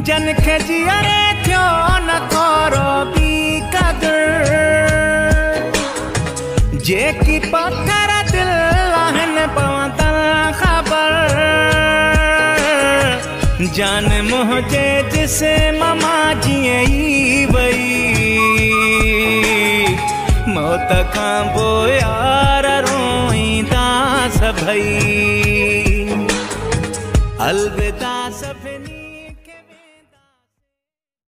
जन खे जीअरे थियो न थोरो बि कदुर? जेकी पथर दिल आहिनि पवंदड़ ख़बर। जान मुंहिंजे जिस्म ममा जीअं ई वई। मौत खां पोइ यार रोईंदा सभई। अलविदा